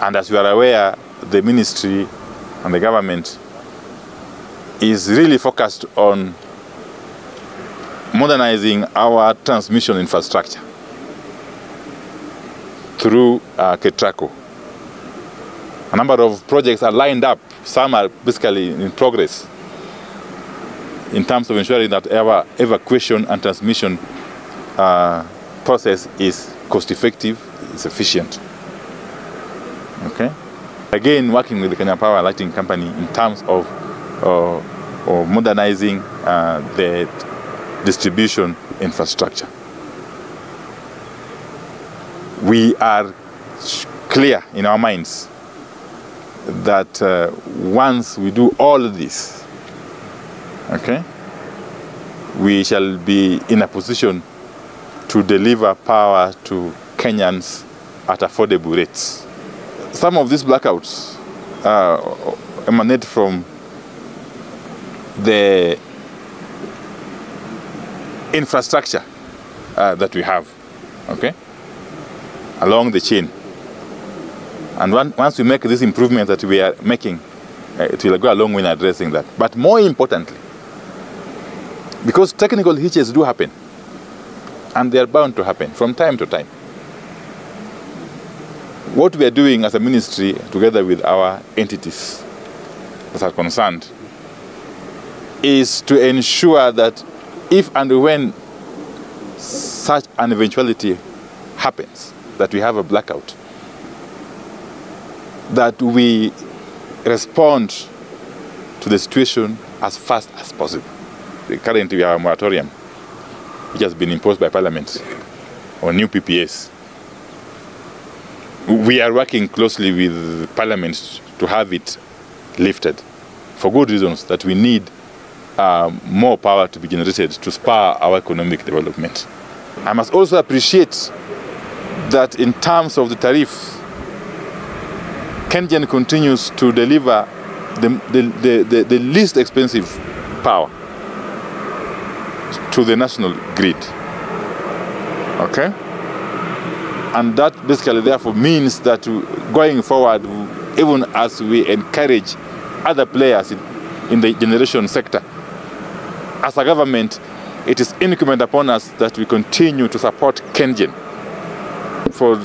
And as you are aware, the ministry and the government is really focused on modernizing our transmission infrastructure through uh, KETRACO. A number of projects are lined up. Some are basically in progress in terms of ensuring that our evacuation and transmission uh, process is cost effective, is efficient. Okay? Again, working with the Kenya Power Lighting Company in terms of, uh, modernizing uh, the distribution infrastructure. We are clear in our minds that uh, once we do all of this, okay, we shall be in a position to deliver power to Kenyans at affordable rates. Some of these blackouts uh, emanate from the infrastructure uh, that we have, okay, along the chain. And one, once we make this improvement that we are making, uh, it will go a long way in addressing that. But more importantly, because technical hitches do happen, and they are bound to happen from time to time. What we are doing as a ministry, together with our entities that are concerned, is to ensure that if and when such an eventuality happens, that we have a blackout, that we respond to the situation as fast as possible. Currently, we have a moratorium which has been imposed by Parliament on new PPAs. We are working closely with Parliament to have it lifted for good reasons that we need uh, more power to be generated to spur our economic development. I must also appreciate that in terms of the tariff, KenGen continues to deliver the, the, the, the least expensive power to the national grid. Okay? And that basically therefore means that going forward, even as we encourage other players in, in the generation sector, as a government, it is incumbent upon us that we continue to support KenGen for